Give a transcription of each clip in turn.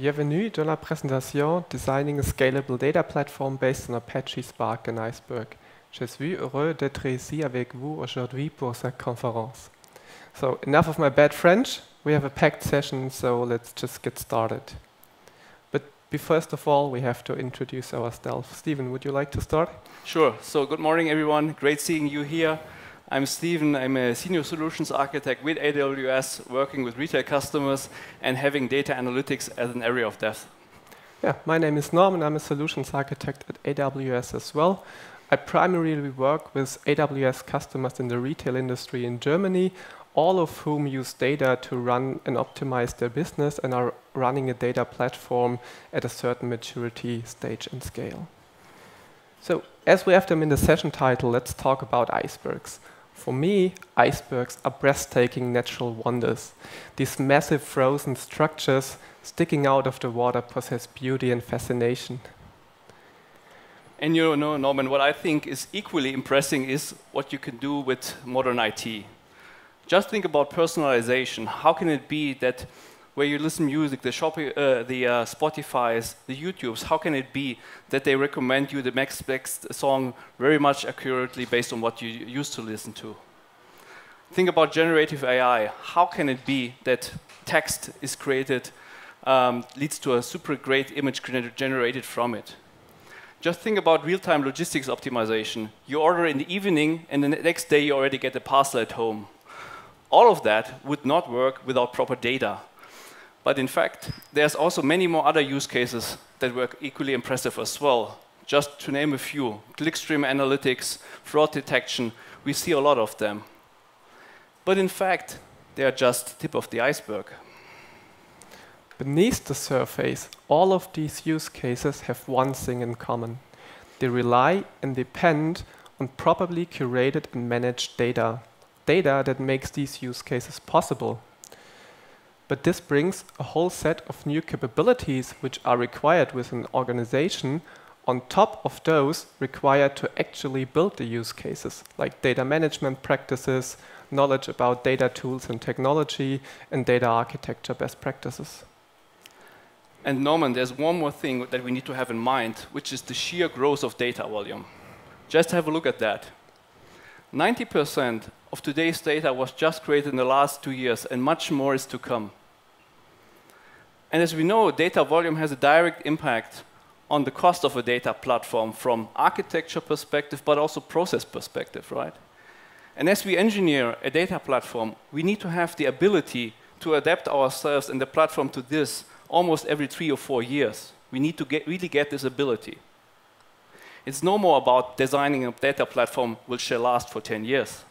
Bienvenue dans la présentation Designing a Scalable Data Platform based on Apache Spark and Iceberg. Je suis heureux d'être ici avec vous aujourd'hui pour cette conférence. So, enough of my bad French. We have a packed session, so let's just get started. But first of all, we have to introduce ourselves. Stephen, would you like to start? Sure. So, good morning, everyone. Great seeing you here. I'm Stephen. I'm a senior solutions architect with AWS, working with retail customers and having data analytics as an area of depth. Yeah, my name is Norman. I'm a solutions architect at AWS as well. I primarily work with AWS customers in the retail industry in Germany, all of whom use data to run and optimize their business and are running a data platform at a certain maturity stage and scale. So, as we have them in the session title, let's talk about icebergs. For me, icebergs are breathtaking natural wonders. These massive frozen structures sticking out of the water possess beauty and fascination. And you know, Norman, what I think is equally impressive is what you can do with modern IT. Just think about personalization. How can it be that where you listen music, the, uh, the uh, Spotify's, the YouTubes, how can it be that they recommend you the next best song very much accurately based on what you used to listen to? Think about generative AI. How can it be that text is created, um, leads to a super great image generated from it? Just think about real-time logistics optimization. You order in the evening, and the next day you already get the parcel at home. All of that would not work without proper data. But in fact, there's also many more other use cases that work equally impressive as well. Just to name a few, clickstream analytics, fraud detection, we see a lot of them. But in fact, they are just tip of the iceberg. Beneath the surface, all of these use cases have one thing in common. They rely and depend on properly curated and managed data. Data that makes these use cases possible. But this brings a whole set of new capabilities which are required with an organization on top of those required to actually build the use cases, like data management practices, knowledge about data tools and technology, and data architecture best practices. And Norman, there's one more thing that we need to have in mind, which is the sheer growth of data volume. Just have a look at that. 90% of today's data was just created in the last two years, and much more is to come. And as we know, data volume has a direct impact on the cost of a data platform from architecture perspective, but also process perspective, right? And as we engineer a data platform, we need to have the ability to adapt ourselves and the platform to this almost every three or four years. We need to get, really get this ability. It's no more about designing a data platform which shall last for 10 years.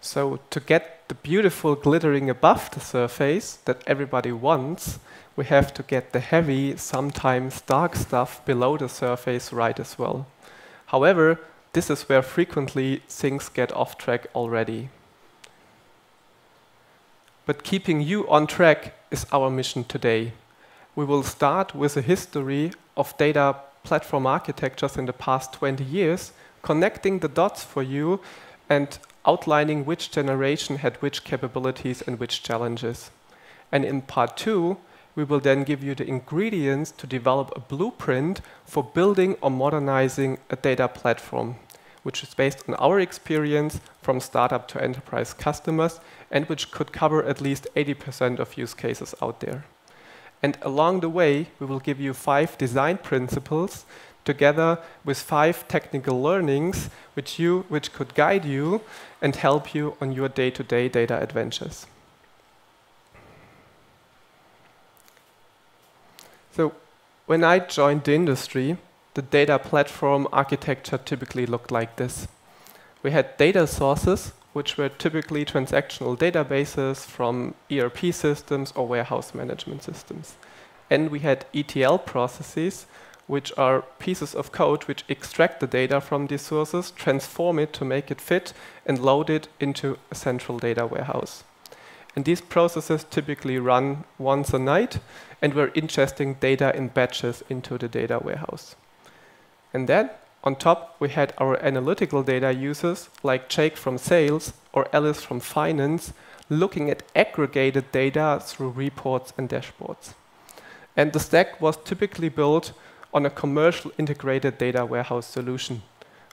So to get the beautiful glittering above the surface that everybody wants, we have to get the heavy, sometimes dark stuff below the surface right as well. However, this is where frequently things get off track already. But keeping you on track is our mission today. We will start with a history of data platform architectures in the past 20 years, connecting the dots for you and outlining which generation had which capabilities and which challenges. And in part two, we will then give you the ingredients to develop a blueprint for building or modernizing a data platform, which is based on our experience from startup to enterprise customers and which could cover at least 80% of use cases out there. And along the way, we will give you five design principles together with five technical learnings which, you, which could guide you and help you on your day-to-day -day data adventures. So when I joined the industry, the data platform architecture typically looked like this. We had data sources, which were typically transactional databases from ERP systems or warehouse management systems. And we had ETL processes, which are pieces of code which extract the data from these sources, transform it to make it fit, and load it into a central data warehouse. And these processes typically run once a night, and we're ingesting data in batches into the data warehouse. And then, on top, we had our analytical data users, like Jake from sales, or Alice from finance looking at aggregated data through reports and dashboards. And the stack was typically built on a commercial integrated data warehouse solution,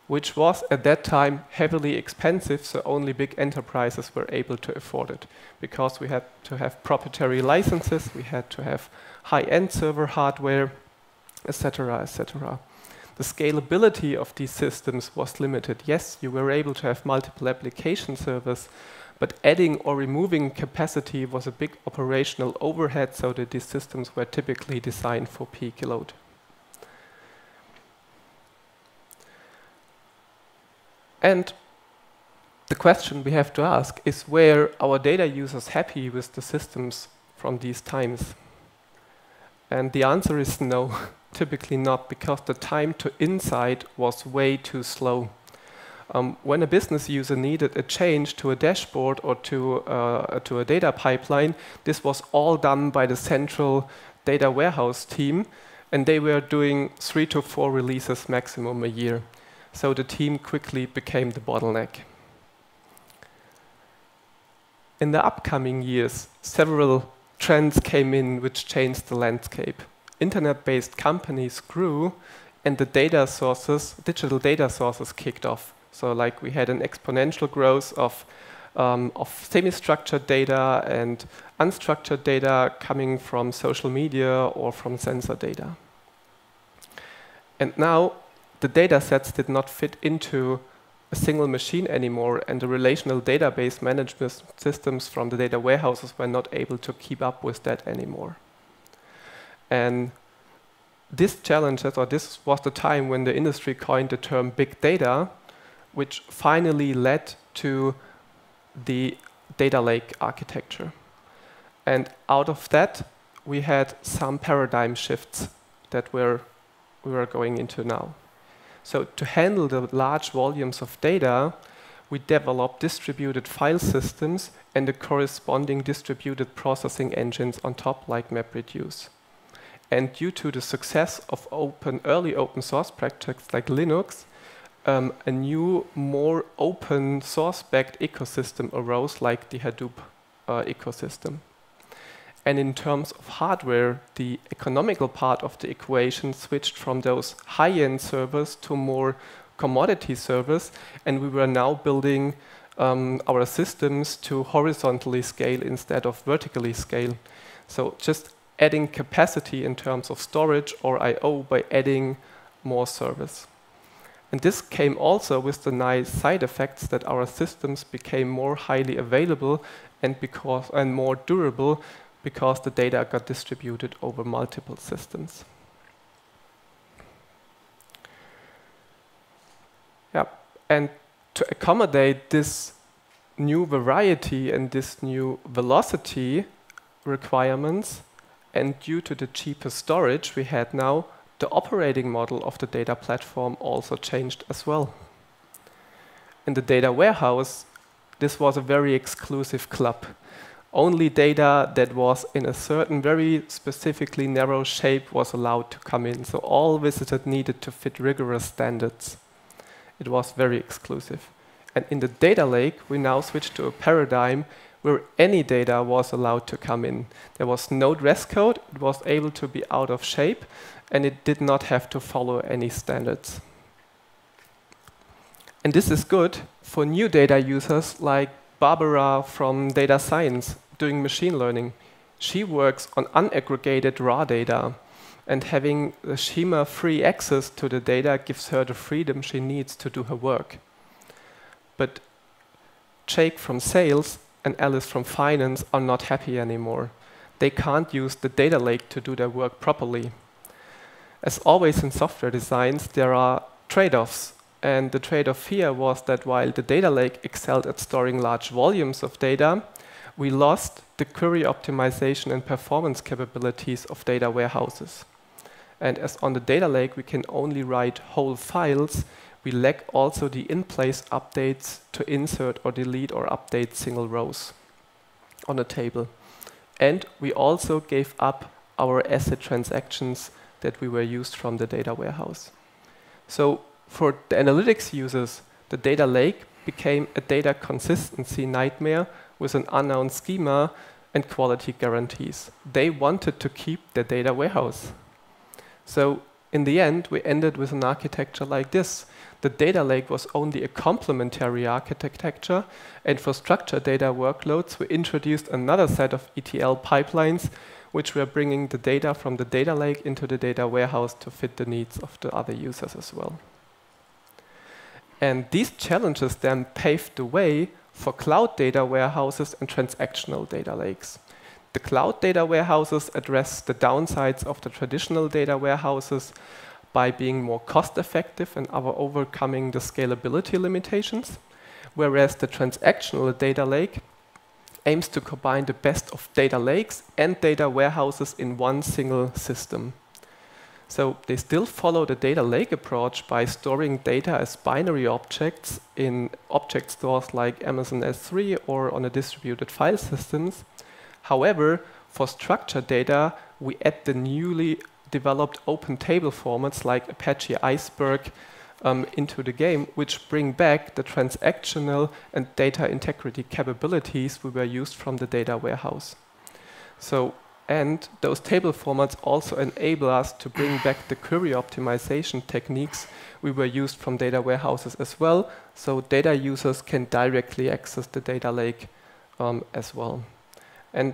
which was at that time heavily expensive, so only big enterprises were able to afford it because we had to have proprietary licenses, we had to have high-end server hardware, etc., etc. The scalability of these systems was limited. Yes, you were able to have multiple application servers, but adding or removing capacity was a big operational overhead, so that these systems were typically designed for peak load. And the question we have to ask is were our data users happy with the systems from these times? And the answer is no, typically not, because the time to insight was way too slow. Um, when a business user needed a change to a dashboard or to, uh, to a data pipeline, this was all done by the central data warehouse team, and they were doing three to four releases maximum a year. So the team quickly became the bottleneck. In the upcoming years, several trends came in which changed the landscape. Internet-based companies grew and the data sources, digital data sources kicked off. So like we had an exponential growth of, um, of semi-structured data and unstructured data coming from social media or from sensor data. And now the data sets did not fit into a single machine anymore, and the relational database management systems from the data warehouses were not able to keep up with that anymore. And this challenge, or this was the time when the industry coined the term big data, which finally led to the data lake architecture. And out of that, we had some paradigm shifts that we're, we were going into now. So to handle the large volumes of data, we develop distributed file systems and the corresponding distributed processing engines on top like MapReduce. And due to the success of open, early open source projects like Linux, um, a new, more open source-backed ecosystem arose like the Hadoop uh, ecosystem. And in terms of hardware, the economical part of the equation switched from those high-end servers to more commodity servers, and we were now building um, our systems to horizontally scale instead of vertically scale. So just adding capacity in terms of storage or I.O. by adding more service. And this came also with the nice side effects that our systems became more highly available and, because, and more durable because the data got distributed over multiple systems. Yeah, and to accommodate this new variety and this new velocity requirements, and due to the cheaper storage we had now, the operating model of the data platform also changed as well. In the data warehouse, this was a very exclusive club only data that was in a certain very specifically narrow shape was allowed to come in. So all visitors needed to fit rigorous standards. It was very exclusive. And in the data lake, we now switched to a paradigm where any data was allowed to come in. There was no dress code, it was able to be out of shape, and it did not have to follow any standards. And this is good for new data users like Barbara from data science doing machine learning. She works on unaggregated raw data and having the schema-free access to the data gives her the freedom she needs to do her work. But Jake from sales and Alice from finance are not happy anymore. They can't use the data lake to do their work properly. As always in software designs, there are trade-offs and the trade-off here was that while the data lake excelled at storing large volumes of data, we lost the query optimization and performance capabilities of data warehouses. And as on the data lake we can only write whole files, we lack also the in-place updates to insert or delete or update single rows on a table. And we also gave up our ACID transactions that we were used from the data warehouse. So for the analytics users, the data lake became a data consistency nightmare with an unknown schema and quality guarantees. They wanted to keep their data warehouse. So in the end, we ended with an architecture like this. The data lake was only a complementary architecture, and for structured data workloads, we introduced another set of ETL pipelines, which were bringing the data from the data lake into the data warehouse to fit the needs of the other users as well. And these challenges then paved the way for cloud data warehouses and transactional data lakes. The cloud data warehouses address the downsides of the traditional data warehouses by being more cost effective and overcoming the scalability limitations, whereas the transactional data lake aims to combine the best of data lakes and data warehouses in one single system. So they still follow the data lake approach by storing data as binary objects in object stores like Amazon S3 or on a distributed file systems. However, for structured data, we add the newly developed open table formats like Apache Iceberg um, into the game, which bring back the transactional and data integrity capabilities we were used from the data warehouse. So and those table formats also enable us to bring back the query optimization techniques we were used from data warehouses as well, so data users can directly access the data lake um, as well. And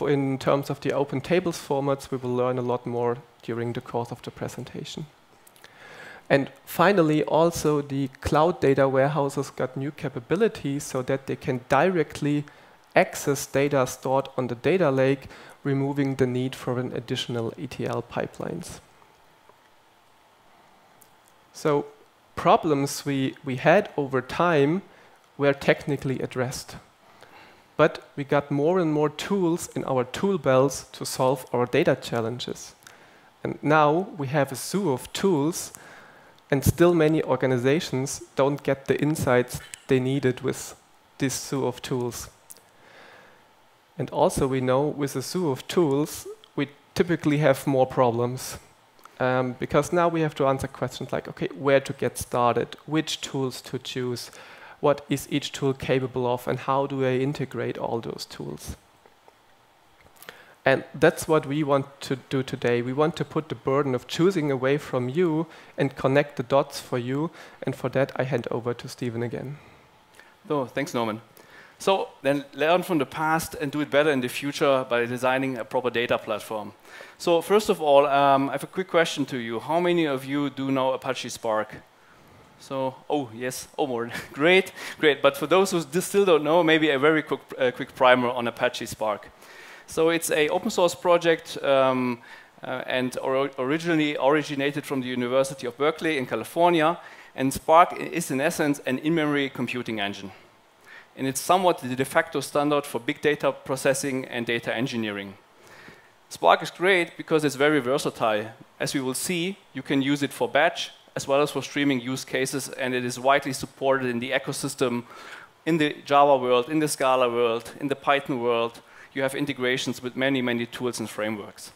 in terms of the open tables formats, we will learn a lot more during the course of the presentation. And finally, also the cloud data warehouses got new capabilities so that they can directly access data stored on the data lake removing the need for an additional ETL pipelines. So problems we, we had over time were technically addressed. But we got more and more tools in our tool belts to solve our data challenges. And now we have a zoo of tools, and still many organizations don't get the insights they needed with this zoo of tools. And also we know with a zoo of tools, we typically have more problems. Um, because now we have to answer questions like, okay, where to get started, which tools to choose, what is each tool capable of, and how do I integrate all those tools. And that's what we want to do today. We want to put the burden of choosing away from you and connect the dots for you. And for that, I hand over to Stephen again. So, thanks, Norman. So then learn from the past and do it better in the future by designing a proper data platform. So first of all, um, I have a quick question to you. How many of you do know Apache Spark? So, oh yes, oh more, great, great. But for those who still don't know, maybe a very quick, uh, quick primer on Apache Spark. So it's a open source project um, uh, and or originally originated from the University of Berkeley in California. And Spark is in essence an in-memory computing engine and it's somewhat the de facto standard for big data processing and data engineering. Spark is great because it's very versatile. As we will see, you can use it for batch as well as for streaming use cases, and it is widely supported in the ecosystem, in the Java world, in the Scala world, in the Python world. You have integrations with many, many tools and frameworks.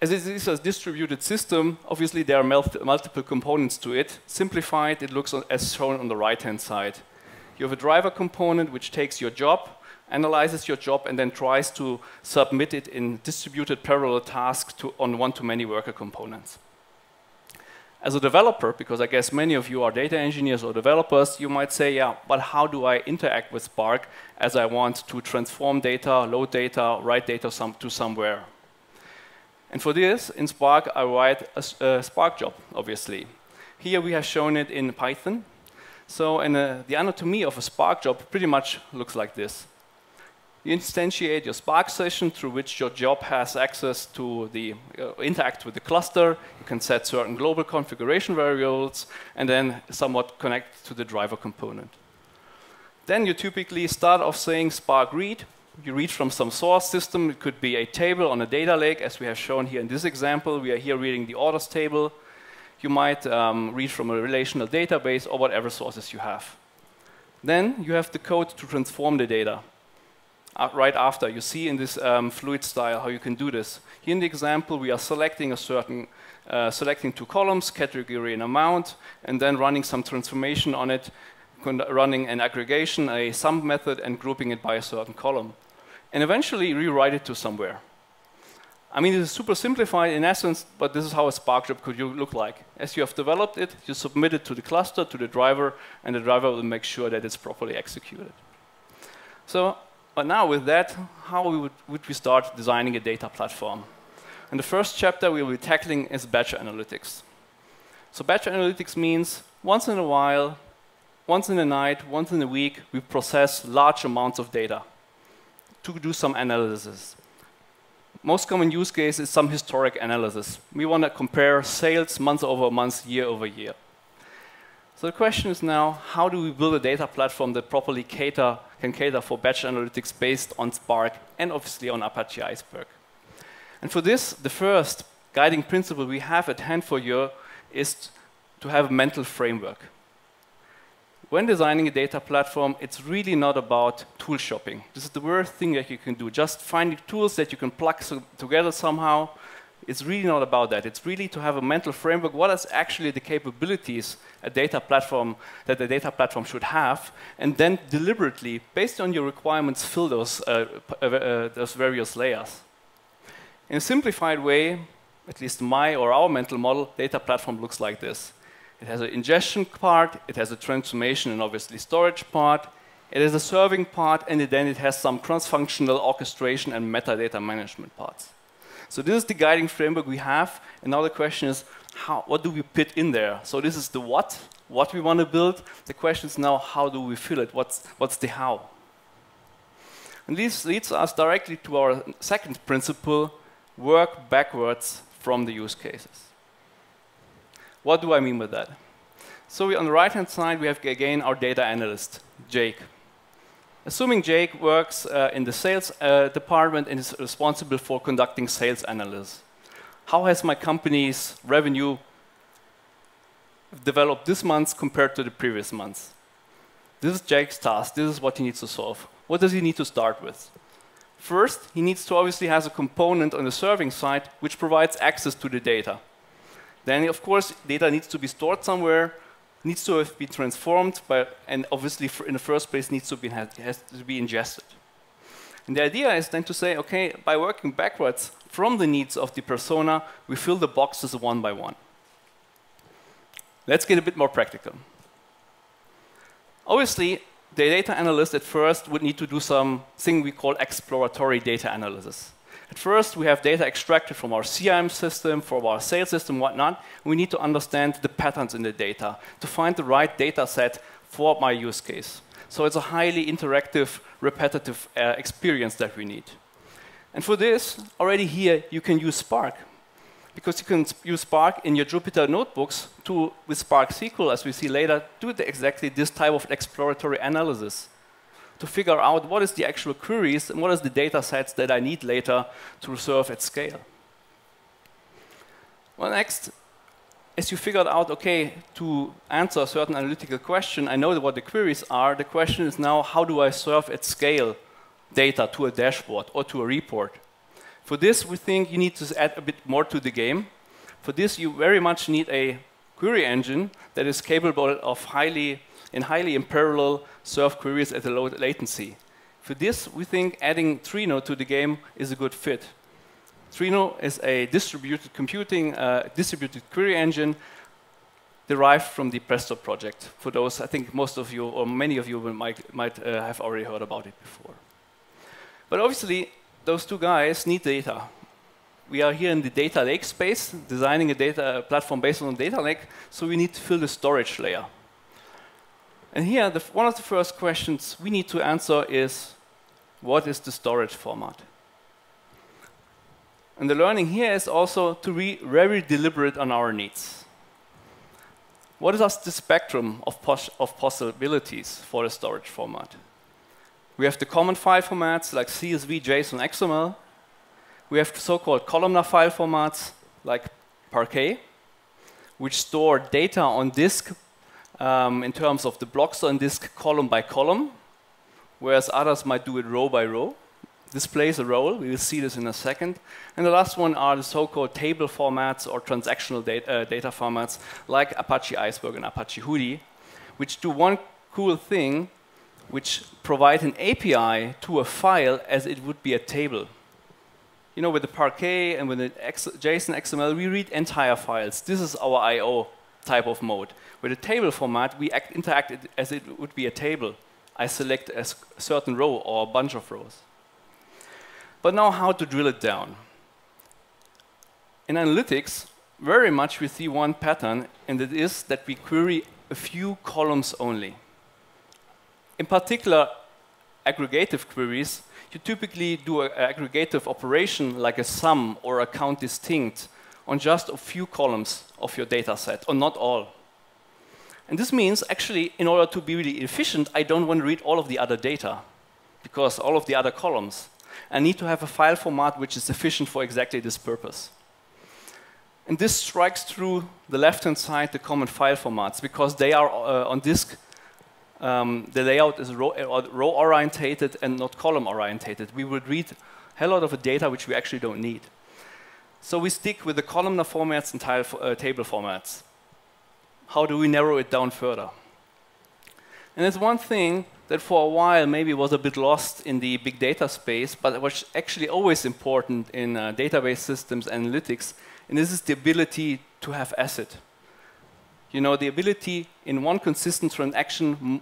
As it is a distributed system, obviously there are multiple components to it. Simplified, it looks as shown on the right-hand side. You have a driver component which takes your job, analyzes your job, and then tries to submit it in distributed parallel tasks to, on one-to-many worker components. As a developer, because I guess many of you are data engineers or developers, you might say, yeah, but how do I interact with Spark as I want to transform data, load data, write data some, to somewhere? And for this, in Spark, I write a, a Spark job, obviously. Here we have shown it in Python. So in a, the anatomy of a Spark job pretty much looks like this. You instantiate your Spark session through which your job has access to the uh, interact with the cluster. You can set certain global configuration variables and then somewhat connect to the driver component. Then you typically start off saying Spark read. You read from some source system. It could be a table on a data lake, as we have shown here in this example. We are here reading the orders table you might um, read from a relational database or whatever sources you have. Then you have the code to transform the data. Uh, right after, you see in this um, fluid style how you can do this. Here in the example, we are selecting a certain uh, selecting two columns, category and amount, and then running some transformation on it, running an aggregation, a sum method, and grouping it by a certain column. And eventually rewrite it to somewhere. I mean, it is super simplified in essence, but this is how a Spark job could look like. As you have developed it, you submit it to the cluster, to the driver, and the driver will make sure that it's properly executed. So, but now with that, how would, would we start designing a data platform? And the first chapter we will be tackling is batch analytics. So batch analytics means once in a while, once in a night, once in a week, we process large amounts of data to do some analysis most common use case is some historic analysis. We want to compare sales month over month, year over year. So the question is now, how do we build a data platform that properly cater, can cater for batch analytics based on Spark and obviously on Apache Iceberg? And for this, the first guiding principle we have at hand for you is to have a mental framework when designing a data platform, it's really not about tool shopping. This is the worst thing that you can do. Just finding tools that you can plug so together somehow. It's really not about that. It's really to have a mental framework. What is actually the capabilities a data platform that a data platform should have, and then deliberately, based on your requirements, fill those uh, uh, uh, those various layers. In a simplified way, at least my or our mental model, data platform looks like this. It has an ingestion part, it has a transformation and obviously storage part, it has a serving part, and then it has some cross-functional orchestration and metadata management parts. So this is the guiding framework we have, and now the question is, how, what do we put in there? So this is the what, what we want to build. The question is now, how do we fill it? What's, what's the how? And this leads us directly to our second principle, work backwards from the use cases. What do I mean by that? So we, on the right-hand side, we have again our data analyst, Jake. Assuming Jake works uh, in the sales uh, department and is responsible for conducting sales analysis. How has my company's revenue developed this month compared to the previous months? This is Jake's task. This is what he needs to solve. What does he need to start with? First, he needs to obviously has a component on the serving side which provides access to the data. Then, of course, data needs to be stored somewhere, needs to have been transformed, but, and obviously, in the first place, needs to be, has to be ingested. And the idea is then to say, okay, by working backwards from the needs of the persona, we fill the boxes one by one. Let's get a bit more practical. Obviously, the data analyst at first would need to do something we call exploratory data analysis. At first, we have data extracted from our CRM system, from our sales system, whatnot. We need to understand the patterns in the data to find the right data set for my use case. So it's a highly interactive, repetitive uh, experience that we need. And for this, already here, you can use Spark. Because you can use Spark in your Jupyter notebooks to, with Spark SQL, as we see later, do exactly this type of exploratory analysis to figure out what is the actual queries and what is the data sets that I need later to serve at scale. Well, next, as you figured out, okay, to answer a certain analytical question, I know what the queries are. The question is now, how do I serve at scale data to a dashboard or to a report? For this, we think you need to add a bit more to the game. For this, you very much need a query engine that is capable of highly in highly in parallel serve queries at a low latency. For this, we think adding Trino to the game is a good fit. Trino is a distributed computing, uh, distributed query engine derived from the Presto project. For those, I think most of you, or many of you, might, might uh, have already heard about it before. But obviously, those two guys need data. We are here in the data lake space, designing a data platform based on data lake, so we need to fill the storage layer. And here, the, one of the first questions we need to answer is, what is the storage format? And the learning here is also to be very deliberate on our needs. What is the spectrum of, pos of possibilities for the storage format? We have the common file formats like CSV, JSON, XML. We have so-called columnar file formats like Parquet, which store data on disk um, in terms of the blocks on disk column by column, whereas others might do it row by row. This plays a role. We will see this in a second. And the last one are the so-called table formats or transactional data, uh, data formats like Apache Iceberg and Apache Hudi, which do one cool thing, which provide an API to a file as it would be a table. You know, with the Parquet and with the X JSON XML, we read entire files. This is our I.O. type of mode. With a table format, we act, interact as it would be a table. I select a certain row or a bunch of rows. But now how to drill it down. In analytics, very much we see one pattern, and it is that we query a few columns only. In particular, aggregative queries, you typically do an aggregative operation like a sum or a count distinct on just a few columns of your data set, or not all. And this means, actually, in order to be really efficient, I don't want to read all of the other data, because all of the other columns. I need to have a file format which is efficient for exactly this purpose. And this strikes through the left-hand side, the common file formats, because they are uh, on disk. Um, the layout is row-orientated row and not column-orientated. We would read a hell lot of data which we actually don't need. So we stick with the columnar formats and tile, uh, table formats. How do we narrow it down further? And there's one thing that for a while maybe was a bit lost in the big data space, but was actually always important in uh, database systems analytics, and this is the ability to have ACID. You know, the ability in one consistent transaction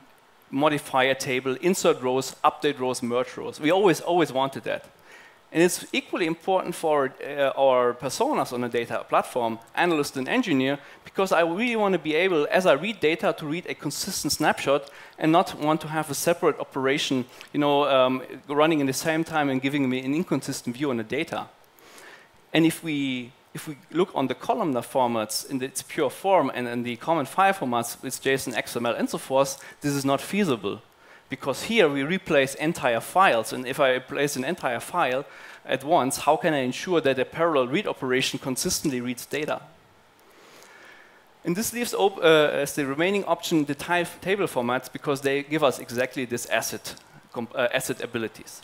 modify a table, insert rows, update rows, merge rows. We always, always wanted that. And it's equally important for uh, our personas on a data platform, analyst and engineer, because I really want to be able, as I read data, to read a consistent snapshot and not want to have a separate operation, you know, um, running in the same time and giving me an inconsistent view on the data. And if we if we look on the columnar formats in its pure form and in the common file formats with JSON, XML, and so forth, this is not feasible because here we replace entire files. And if I replace an entire file at once, how can I ensure that a parallel read operation consistently reads data? And this leaves uh, as the remaining option the table formats because they give us exactly this ACID, uh, ACID abilities.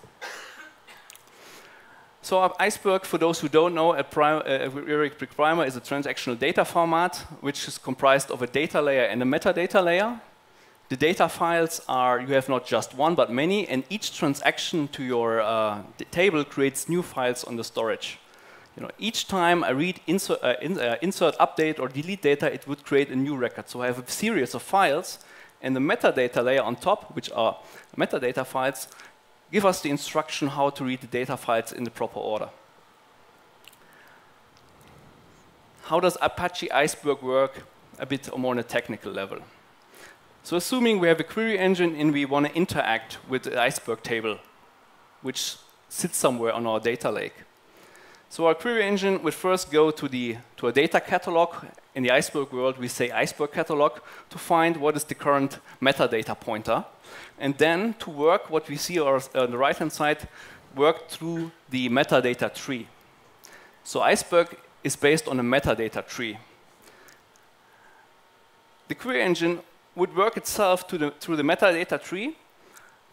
So Iceberg, for those who don't know, a prim uh, primer is a transactional data format which is comprised of a data layer and a metadata layer. The data files are, you have not just one, but many, and each transaction to your uh, table creates new files on the storage. You know, each time I read insert, uh, in, uh, insert, update, or delete data, it would create a new record. So I have a series of files, and the metadata layer on top, which are metadata files, give us the instruction how to read the data files in the proper order. How does Apache Iceberg work a bit more on a technical level? So assuming we have a query engine and we want to interact with the iceberg table, which sits somewhere on our data lake. So our query engine would first go to, the, to a data catalog. In the iceberg world, we say iceberg catalog to find what is the current metadata pointer. And then to work what we see on the right-hand side, work through the metadata tree. So iceberg is based on a metadata tree. The query engine would work itself the, through the metadata tree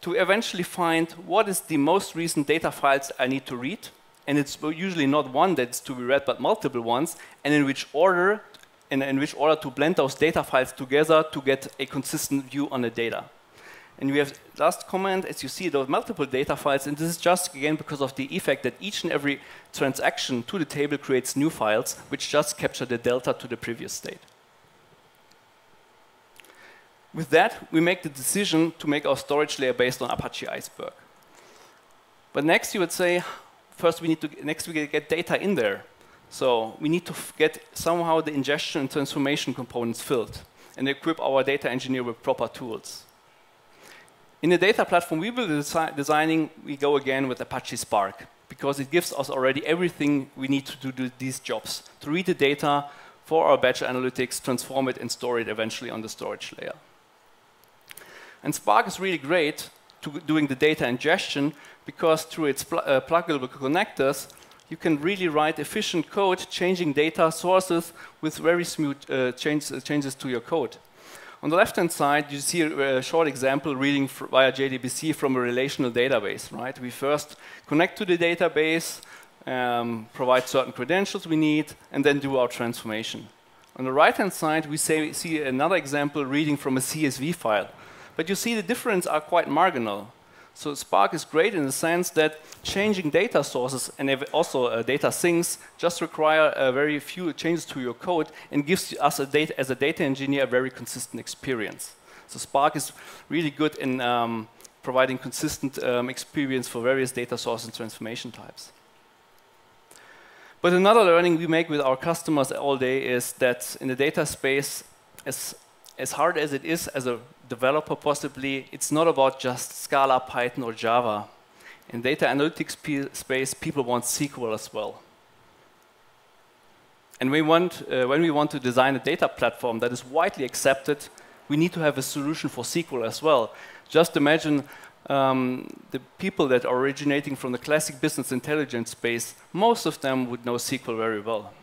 to eventually find what is the most recent data files I need to read. And it's usually not one that's to be read, but multiple ones, and in which order, in which order to blend those data files together to get a consistent view on the data. And we have last comment, as you see, those multiple data files, and this is just again because of the effect that each and every transaction to the table creates new files, which just capture the delta to the previous state. With that, we make the decision to make our storage layer based on Apache Iceberg. But next you would say, first we need to, next we get data in there. So we need to get somehow the ingestion and transformation components filled and equip our data engineer with proper tools. In the data platform we will desi designing, we go again with Apache Spark because it gives us already everything we need to do these jobs, to read the data for our batch analytics, transform it, and store it eventually on the storage layer. And Spark is really great to doing the data ingestion because through its pl uh, pluggable connectors, you can really write efficient code changing data sources with very smooth uh, change, uh, changes to your code. On the left-hand side, you see a, a short example reading via JDBC from a relational database, right? We first connect to the database, um, provide certain credentials we need, and then do our transformation. On the right-hand side, we say, see another example reading from a CSV file. But you see the difference are quite marginal. So Spark is great in the sense that changing data sources and also uh, data sinks just require uh, very few changes to your code and gives us a data, as a data engineer a very consistent experience. So Spark is really good in um, providing consistent um, experience for various data sources and transformation types. But another learning we make with our customers all day is that in the data space, as, as hard as it is as a developer possibly, it's not about just Scala, Python, or Java. In data analytics space, people want SQL as well. And we want, uh, when we want to design a data platform that is widely accepted, we need to have a solution for SQL as well. Just imagine um, the people that are originating from the classic business intelligence space, most of them would know SQL very well.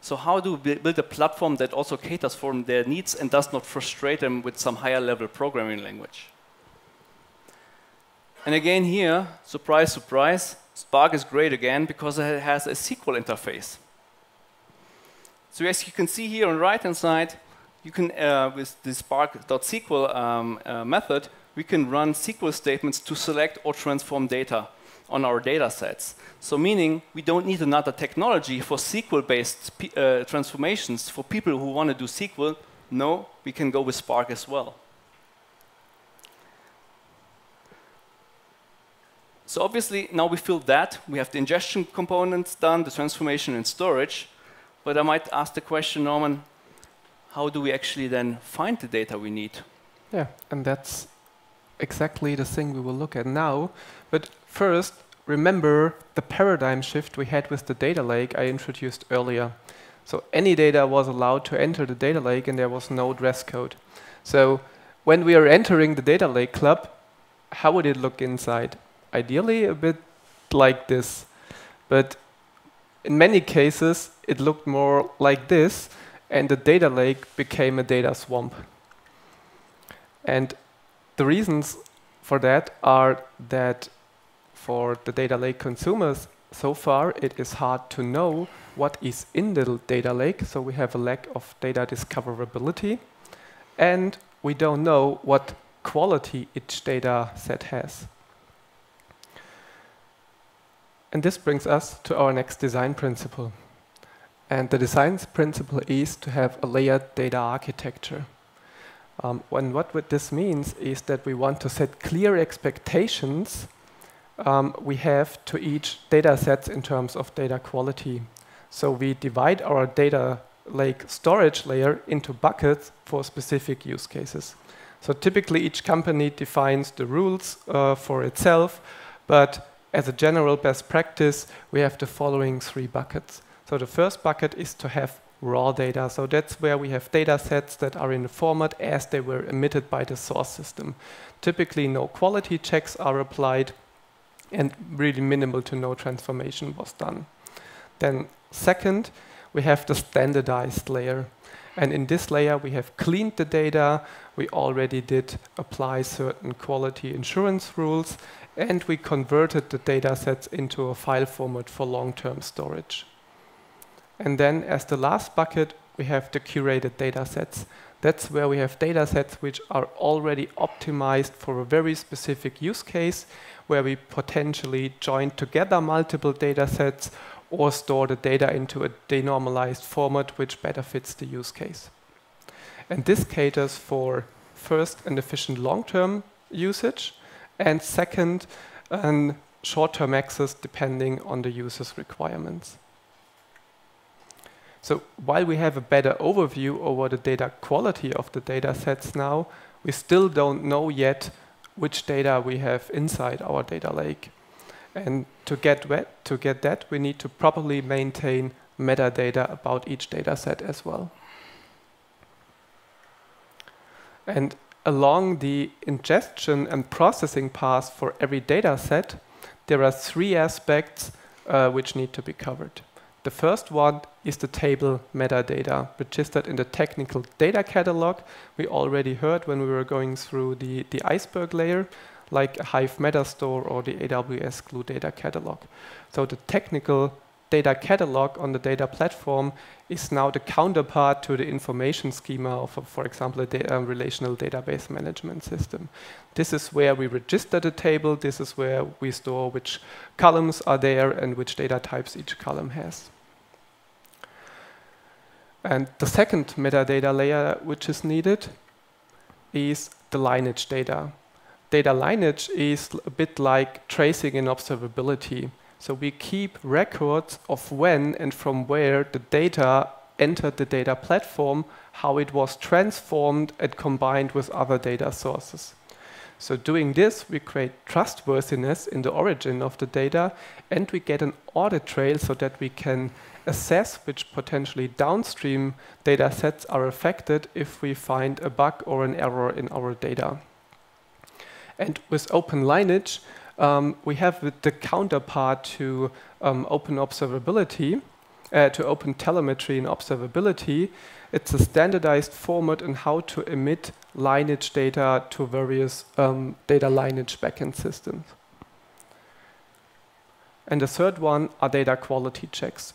So how do we build a platform that also caters for their needs and does not frustrate them with some higher level programming language? And again here, surprise, surprise, Spark is great again because it has a SQL interface. So as you can see here on the right-hand side, you can, uh, with the spark.sql um, uh, method, we can run SQL statements to select or transform data on our data sets. So meaning we don't need another technology for SQL-based uh, transformations for people who want to do SQL. No, we can go with Spark as well. So obviously now we feel that. We have the ingestion components done, the transformation and storage. But I might ask the question, Norman, how do we actually then find the data we need? Yeah, and that's exactly the thing we will look at now. But first, remember the paradigm shift we had with the data lake I introduced earlier. So any data was allowed to enter the data lake and there was no dress code. So when we are entering the data lake club, how would it look inside? Ideally a bit like this. But in many cases, it looked more like this, and the data lake became a data swamp. And the reasons for that are that for the data lake consumers, so far it is hard to know what is in the data lake, so we have a lack of data discoverability, and we don't know what quality each data set has. And this brings us to our next design principle. And the design principle is to have a layered data architecture. Um, and what this means is that we want to set clear expectations um, we have to each data set in terms of data quality. So we divide our data lake storage layer into buckets for specific use cases. So typically each company defines the rules uh, for itself, but as a general best practice, we have the following three buckets. So the first bucket is to have raw data. So that's where we have data sets that are in the format as they were emitted by the source system. Typically, no quality checks are applied, and really minimal to no transformation was done. Then second, we have the standardized layer. And in this layer, we have cleaned the data. We already did apply certain quality insurance rules. And we converted the data sets into a file format for long-term storage. And then as the last bucket, we have the curated data sets. That's where we have data sets which are already optimized for a very specific use case, where we potentially join together multiple data sets or store the data into a denormalized format which better fits the use case. And this caters for first an efficient long-term usage, and second, an short-term access depending on the user's requirements. So while we have a better overview over the data quality of the data sets now, we still don't know yet which data we have inside our data lake. And to get, to get that, we need to properly maintain metadata about each data set as well. And along the ingestion and processing path for every data set, there are three aspects uh, which need to be covered. The first one is the table metadata, registered in the technical data catalog. We already heard when we were going through the, the iceberg layer, like Hive Metastore or the AWS Glue data catalog. So the technical data catalog on the data platform is now the counterpart to the information schema of, for example, a data, relational database management system. This is where we register the table. This is where we store which columns are there and which data types each column has. And the second metadata layer which is needed is the lineage data. Data lineage is a bit like tracing and observability. So we keep records of when and from where the data entered the data platform, how it was transformed and combined with other data sources. So doing this, we create trustworthiness in the origin of the data, and we get an audit trail so that we can assess which potentially downstream data sets are affected if we find a bug or an error in our data. And with open lineage, um, we have the counterpart to um, open observability, uh, to open telemetry and observability. It's a standardized format on how to emit lineage data to various um, data lineage backend systems. And the third one are data quality checks.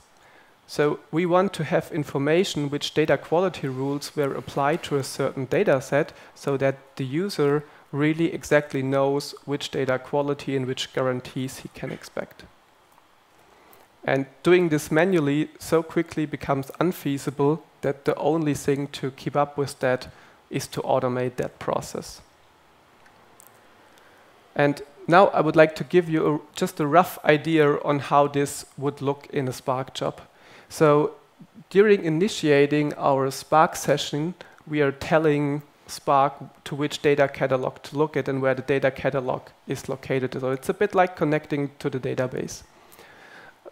So we want to have information which data quality rules were applied to a certain data set so that the user really exactly knows which data quality and which guarantees he can expect. And doing this manually so quickly becomes unfeasible that the only thing to keep up with that is to automate that process. And now I would like to give you a, just a rough idea on how this would look in a Spark job. So during initiating our Spark session, we are telling Spark to which data catalog to look at and where the data catalog is located. So it's a bit like connecting to the database.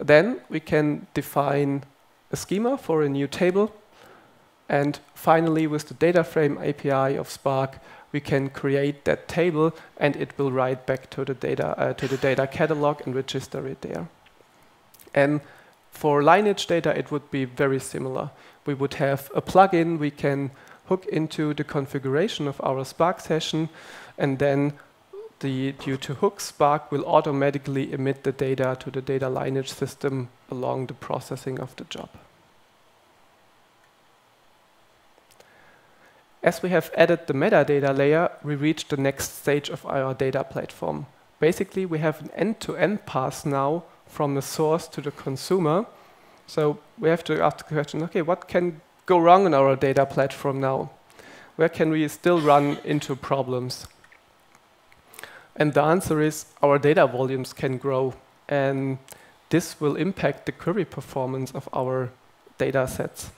Then we can define a schema for a new table. And finally, with the data frame API of Spark, we can create that table and it will write back to the data, uh, to the data catalog and register it there. And for lineage data, it would be very similar. We would have a plugin we can hook into the configuration of our Spark session, and then the due to hook Spark will automatically emit the data to the data lineage system along the processing of the job. As we have added the metadata layer, we reach the next stage of our data platform. Basically, we have an end-to-end -end path now from the source to the consumer. So we have to ask the question, okay, what can go wrong in our data platform now? Where can we still run into problems? And the answer is our data volumes can grow. And this will impact the query performance of our data sets.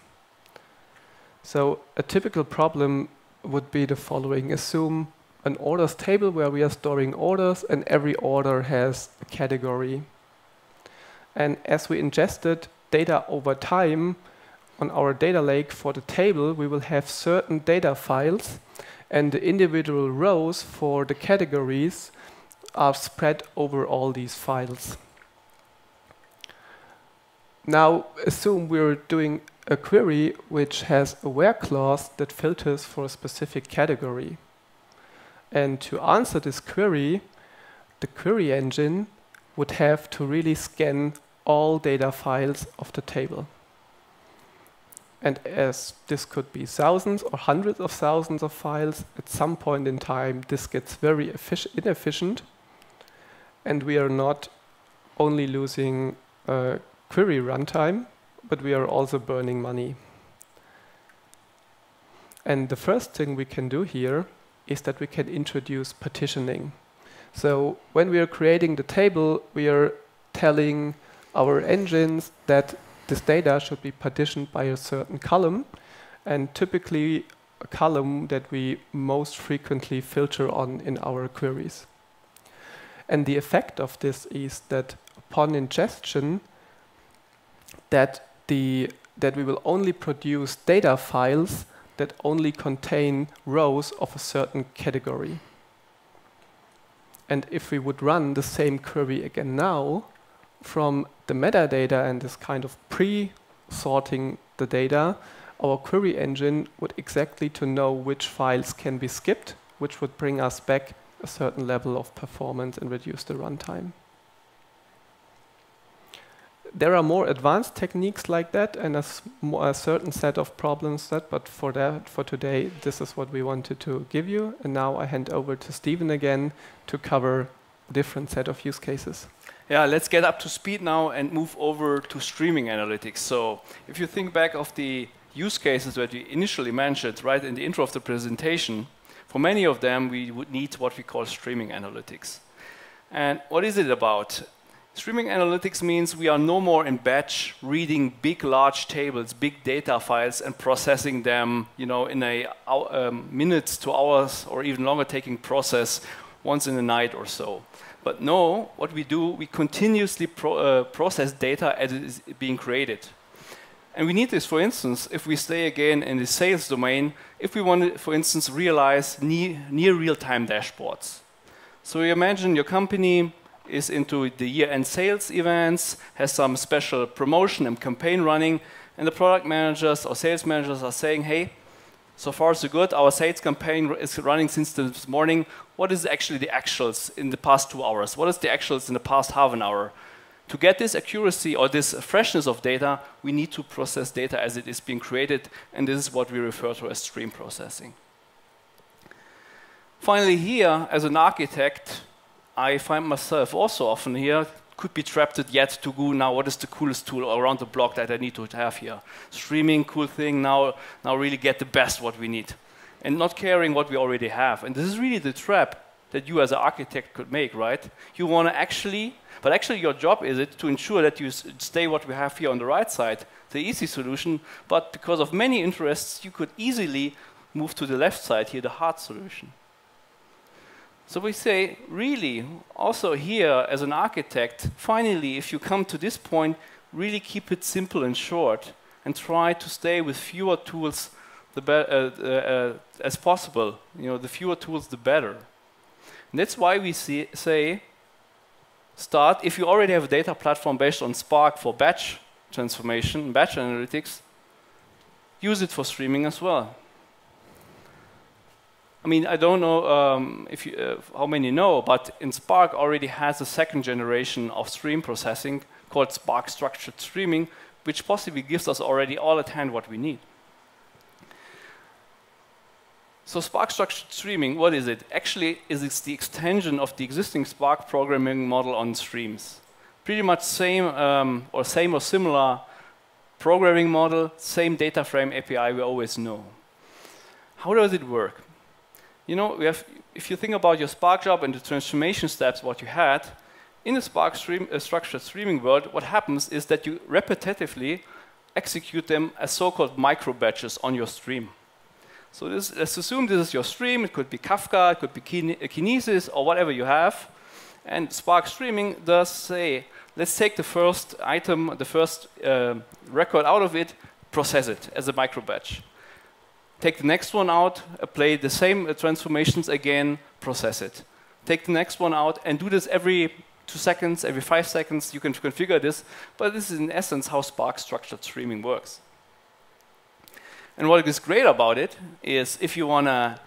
So a typical problem would be the following. Assume an orders table where we are storing orders and every order has a category. And as we ingested data over time, on our data lake for the table, we will have certain data files and the individual rows for the categories are spread over all these files. Now, assume we're doing a query which has a where clause that filters for a specific category. And to answer this query, the query engine would have to really scan all data files of the table. And as this could be thousands or hundreds of thousands of files, at some point in time, this gets very inefficient. And we are not only losing uh, query runtime, but we are also burning money. And the first thing we can do here is that we can introduce partitioning. So when we are creating the table, we are telling our engines that this data should be partitioned by a certain column, and typically a column that we most frequently filter on in our queries. And the effect of this is that upon ingestion, that the that we will only produce data files that only contain rows of a certain category. And if we would run the same query again now, from the metadata and this kind of pre-sorting the data, our query engine would exactly to know which files can be skipped, which would bring us back a certain level of performance and reduce the runtime. There are more advanced techniques like that and a, a, certain set of problems that, but for that, for today, this is what we wanted to give you. And now I hand over to Stephen again to cover a different set of use cases. Yeah, let's get up to speed now and move over to streaming analytics. So if you think back of the use cases that we initially mentioned right in the intro of the presentation, for many of them, we would need what we call streaming analytics. And what is it about? Streaming analytics means we are no more in batch reading big, large tables, big data files, and processing them, you know, in a um, minutes to hours or even longer taking process once in a night or so. But no, what we do, we continuously pro uh, process data as it is being created. And we need this, for instance, if we stay again in the sales domain, if we want to, for instance, realize near, near real-time dashboards. So you imagine your company is into the year-end sales events, has some special promotion and campaign running, and the product managers or sales managers are saying, hey, so far so good, our sales campaign is running since this morning. What is actually the actuals in the past two hours? What is the actuals in the past half an hour? To get this accuracy or this freshness of data, we need to process data as it is being created, and this is what we refer to as stream processing. Finally, here, as an architect, I find myself also often here, could be trapped yet to go now, what is the coolest tool around the block that I need to have here? Streaming, cool thing, now, now really get the best what we need. And not caring what we already have. And this is really the trap that you as an architect could make, right? You want to actually but actually, your job is it to ensure that you stay what we have here on the right side, the easy solution. But because of many interests, you could easily move to the left side here, the hard solution. So we say, really, also here as an architect, finally, if you come to this point, really keep it simple and short and try to stay with fewer tools uh, uh, uh, as possible. You know, the fewer tools, the better. And that's why we see, say start, if you already have a data platform based on Spark for batch transformation, batch analytics, use it for streaming as well. I mean, I don't know um, if you, uh, how many know, but in Spark already has a second generation of stream processing called Spark Structured Streaming, which possibly gives us already all at hand what we need. So Spark Structured Streaming, what is it? Actually, is it's the extension of the existing Spark programming model on streams. Pretty much same um, or same or similar programming model, same data frame API we always know. How does it work? You know, have, if you think about your Spark job and the transformation steps, what you had, in the Spark stream, uh, structured streaming world, what happens is that you repetitively execute them as so-called micro batches on your stream. So this, let's assume this is your stream. It could be Kafka, it could be uh, Kinesis, or whatever you have. And Spark Streaming does say, let's take the first item, the first uh, record out of it, process it as a micro batch. Take the next one out, apply the same uh, transformations again, process it. Take the next one out and do this every two seconds, every five seconds. You can configure this, but this is in essence how Spark structured streaming works. And what is great about it is if you wanna,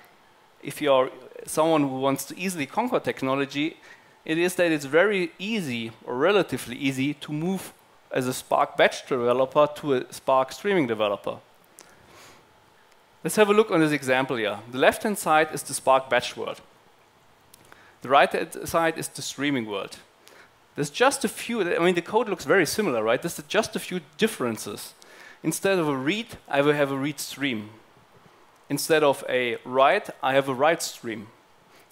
if you're someone who wants to easily conquer technology, it is that it's very easy or relatively easy to move as a Spark batch developer to a Spark streaming developer. Let's have a look on this example here. The left-hand side is the Spark batch world. The right-hand side is the streaming world. There's just a few, I mean, the code looks very similar, right? There's just a few differences. Instead of a read, I will have a read stream. Instead of a write, I have a write stream.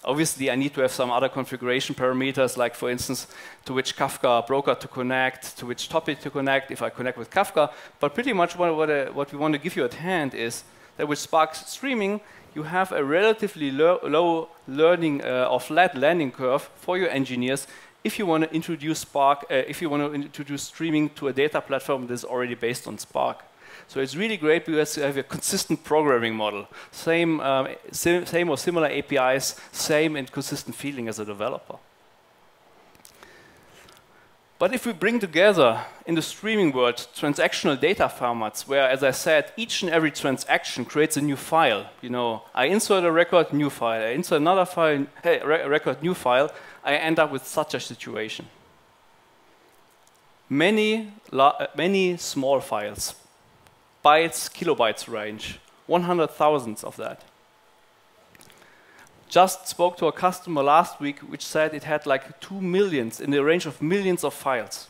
Obviously, I need to have some other configuration parameters, like, for instance, to which Kafka broker to connect, to which topic to connect, if I connect with Kafka. But pretty much what, what, uh, what we want to give you at hand is that with Spark streaming, you have a relatively low learning uh, or flat landing curve for your engineers if you want to introduce Spark, uh, if you want to introduce streaming to a data platform that is already based on Spark. So it's really great because you have a consistent programming model, same, um, same or similar APIs, same and consistent feeling as a developer. But if we bring together in the streaming world transactional data formats, where, as I said, each and every transaction creates a new file. You know, I insert a record, new file. I insert another file, hey, re record, new file. I end up with such a situation. Many, many small files, bytes, kilobytes range, 100,000 of that just spoke to a customer last week which said it had like two millions in the range of millions of files.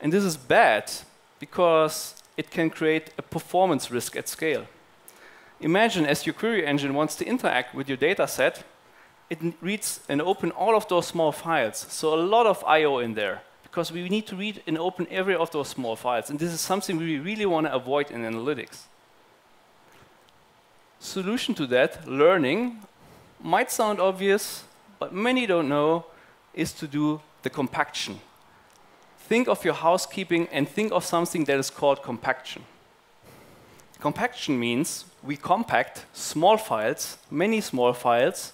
And this is bad because it can create a performance risk at scale. Imagine as your query engine wants to interact with your data set, it reads and open all of those small files. So a lot of I.O. in there because we need to read and open every of those small files. And this is something we really want to avoid in analytics. Solution to that, learning, might sound obvious, but many don't know, is to do the compaction. Think of your housekeeping and think of something that is called compaction. Compaction means we compact small files, many small files,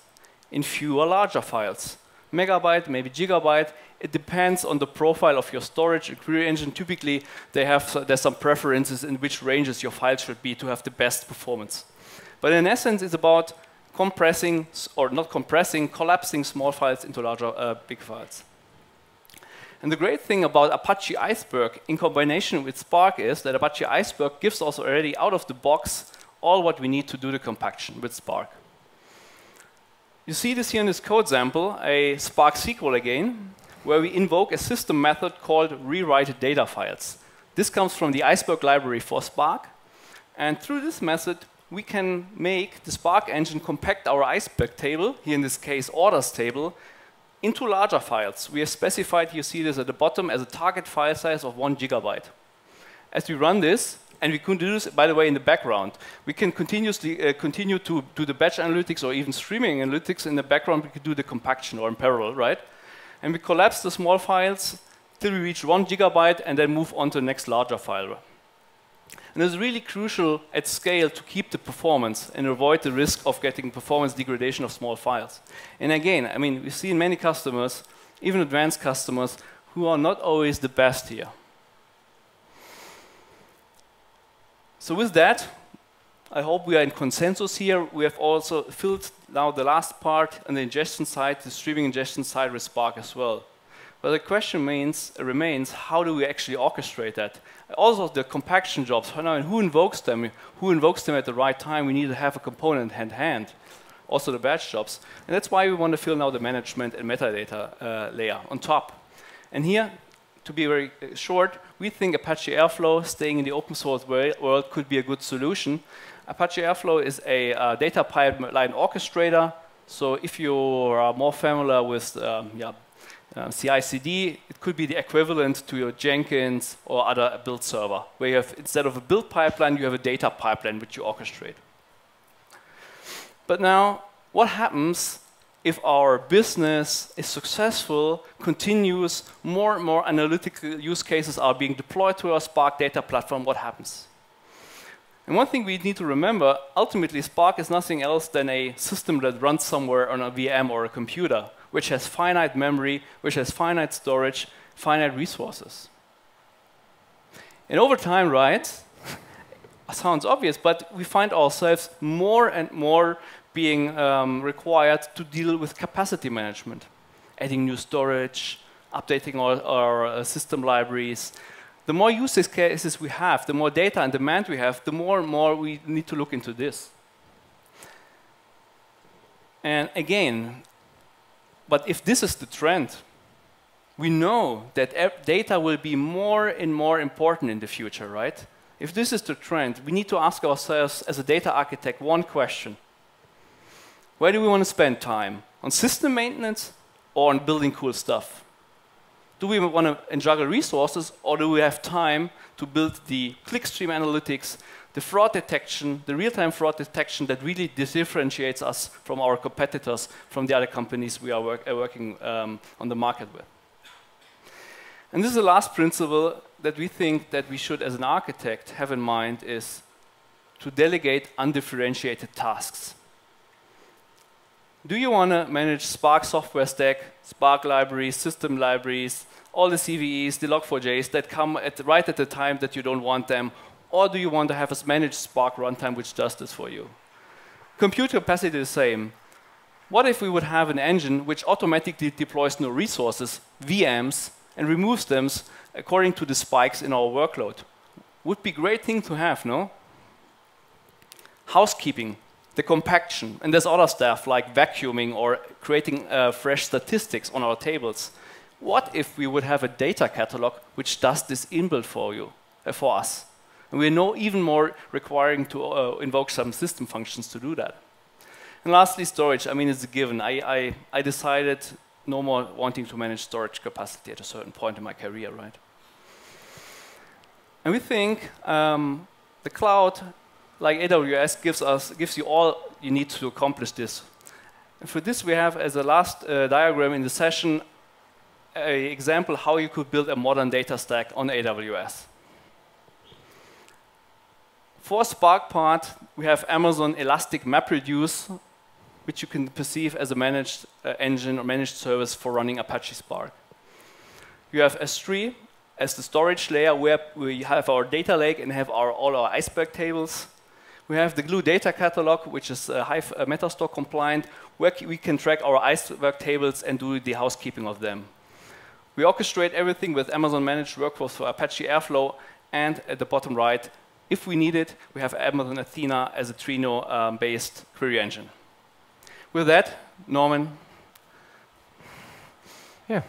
in fewer larger files. Megabyte, maybe gigabyte, it depends on the profile of your storage and query engine. Typically, they have, there's some preferences in which ranges your files should be to have the best performance. But in essence, it's about compressing, or not compressing, collapsing small files into larger uh, big files. And the great thing about Apache Iceberg in combination with Spark is that Apache Iceberg gives us already out of the box all what we need to do the compaction with Spark. You see this here in this code sample, a Spark SQL again, where we invoke a system method called rewrite data files. This comes from the Iceberg library for Spark. And through this method, we can make the Spark engine compact our iceberg table, here in this case orders table, into larger files. We have specified, you see this at the bottom, as a target file size of one gigabyte. As we run this, and we can do this, by the way, in the background. We can continuously uh, continue to do the batch analytics or even streaming analytics in the background. We can do the compaction or in parallel, right? And we collapse the small files till we reach one gigabyte and then move on to the next larger file. And it's really crucial at scale to keep the performance and avoid the risk of getting performance degradation of small files. And again, I mean, we see in many customers, even advanced customers, who are not always the best here. So with that, I hope we are in consensus here. We have also filled now the last part on the ingestion side, the streaming ingestion side with Spark as well. But the question means, remains, how do we actually orchestrate that? Also the compaction jobs, who invokes them? Who invokes them at the right time? We need to have a component hand hand. Also the batch jobs. And that's why we want to fill now the management and metadata uh, layer on top. And here, to be very uh, short, we think Apache Airflow, staying in the open source world, could be a good solution. Apache Airflow is a uh, data pipeline orchestrator. So if you are more familiar with um, yeah, um, CI/CD, it could be the equivalent to your Jenkins or other build server, where you have instead of a build pipeline, you have a data pipeline which you orchestrate. But now, what happens if our business is successful, continues, more and more analytical use cases are being deployed to our Spark data platform, what happens? And one thing we need to remember, ultimately Spark is nothing else than a system that runs somewhere on a VM or a computer which has finite memory, which has finite storage, finite resources. And over time, right, sounds obvious, but we find ourselves more and more being um, required to deal with capacity management, adding new storage, updating our, our uh, system libraries. The more use cases we have, the more data and demand we have, the more and more we need to look into this. And again, but if this is the trend, we know that data will be more and more important in the future, right? If this is the trend, we need to ask ourselves as a data architect one question. Where do we want to spend time? On system maintenance or on building cool stuff? Do we want to juggle resources or do we have time to build the clickstream analytics, the fraud detection, the real-time fraud detection that really differentiates us from our competitors, from the other companies we are work, uh, working um, on the market with. And this is the last principle that we think that we should, as an architect, have in mind is to delegate undifferentiated tasks. Do you want to manage Spark software stack, Spark libraries, system libraries, all the CVEs, the log4js that come at right at the time that you don't want them, or do you want to have a managed Spark runtime which does this for you? Compute capacity is the same. What if we would have an engine which automatically deploys new resources, VMs, and removes them according to the spikes in our workload? Would be a great thing to have, no? Housekeeping, the compaction, and there's other stuff like vacuuming or creating uh, fresh statistics on our tables. What if we would have a data catalog which does this inbuilt for you, uh, for us? And we're no even more requiring to uh, invoke some system functions to do that. And lastly, storage. I mean, it's a given. I, I, I decided no more wanting to manage storage capacity at a certain point in my career, right? And we think um, the cloud, like AWS, gives us gives you all you need to accomplish this. And for this, we have as a last uh, diagram in the session an example how you could build a modern data stack on AWS. For Spark part, we have Amazon Elastic MapReduce, which you can perceive as a managed uh, engine or managed service for running Apache Spark. You have S3 as the storage layer where we have our data lake and have our, all our iceberg tables. We have the Glue data catalog, which is uh, Hive uh, Metastore compliant, where we can track our iceberg tables and do the housekeeping of them. We orchestrate everything with Amazon Managed Workflows for Apache Airflow, and at the bottom right, if we need it, we have Amazon Athena as a Trino-based um, query engine. With that, Norman. Yeah.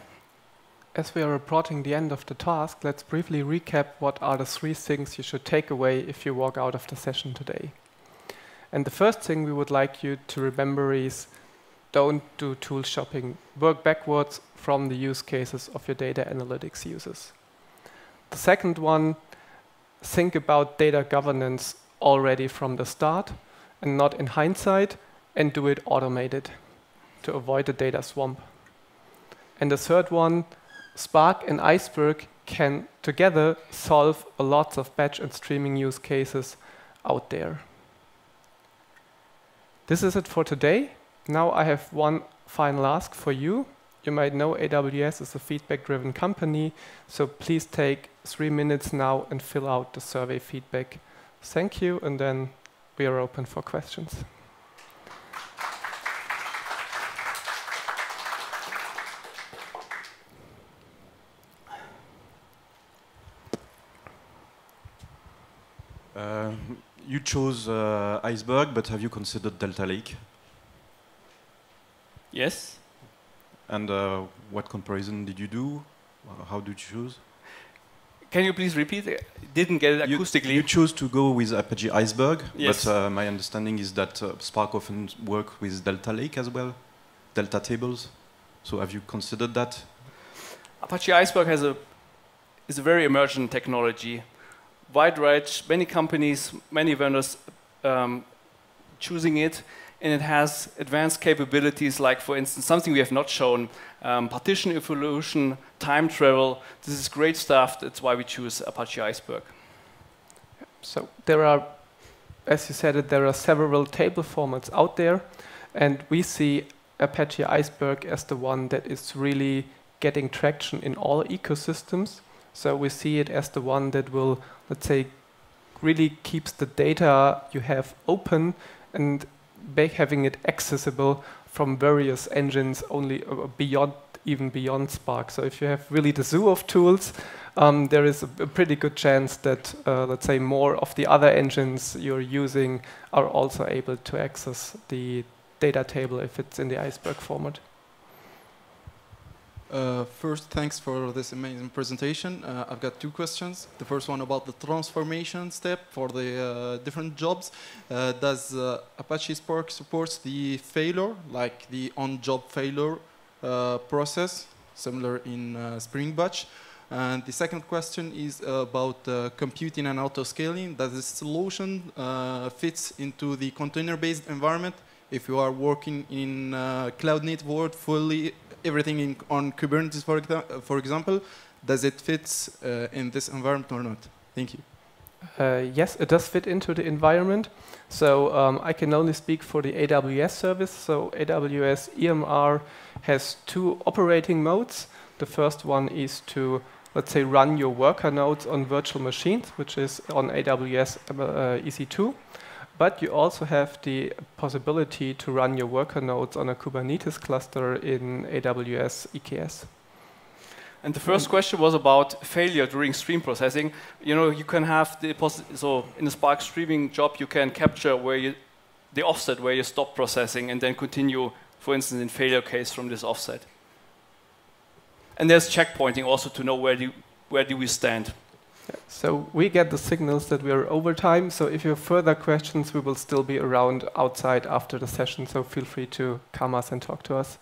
As we are approaching the end of the task, let's briefly recap what are the three things you should take away if you walk out of the session today. And the first thing we would like you to remember is don't do tool shopping. Work backwards from the use cases of your data analytics users. The second one, think about data governance already from the start and not in hindsight and do it automated to avoid the data swamp. And the third one, Spark and Iceberg can together solve a lot of batch and streaming use cases out there. This is it for today. Now I have one final ask for you. You might know AWS is a feedback-driven company, so please take three minutes now and fill out the survey feedback. Thank you, and then we are open for questions. Uh, you chose uh, Iceberg, but have you considered Delta Lake? Yes. And uh, what comparison did you do? How did you choose? Can you please repeat? I didn't get it acoustically. You, you chose to go with Apache Iceberg, yes. but uh, my understanding is that uh, Spark often work with Delta Lake as well, Delta tables. So have you considered that? Apache Iceberg has a is a very emergent technology. Wide range, many companies, many vendors um, choosing it and it has advanced capabilities like, for instance, something we have not shown, um, partition evolution, time travel. This is great stuff. That's why we choose Apache Iceberg. So there are, as you said, there are several table formats out there, and we see Apache Iceberg as the one that is really getting traction in all ecosystems. So we see it as the one that will, let's say, really keeps the data you have open and having it accessible from various engines only uh, beyond even beyond Spark. So if you have really the zoo of tools, um, there is a, a, pretty good chance that, uh, let's say, more of the other engines you're using are also able to access the data table if it's in the iceberg format. Uh, first, thanks for this amazing presentation. Uh, I've got two questions. The first one about the transformation step for the uh, different jobs. Uh, does uh, Apache Spark supports the failure, like the on-job failure process, similar in Spring Batch? And the second question is about computing and auto-scaling. Does the solution fits into the container-based environment? If you are working in cloud native world fully everything in, on Kubernetes, for, for example, does it fit uh, in this environment or not? Thank you. Uh, yes, it does fit into the environment. So um, I can only speak for the AWS service. So AWS EMR has two operating modes. The first one is to, let's say, run your worker nodes on virtual machines, which is on AWS uh, EC2. But you also have the possibility to run your worker nodes on a Kubernetes cluster in AWS EKS. And the first question was about failure during stream processing. You know, you can have the so in the Spark streaming job, you can capture where you the offset where you stop processing and then continue, for instance, in failure case from this offset. And there's checkpointing also to know where do where do we stand. So we get the signals that we are over time. So if you have further questions, we will still be around outside after the session. So feel free to come us and talk to us.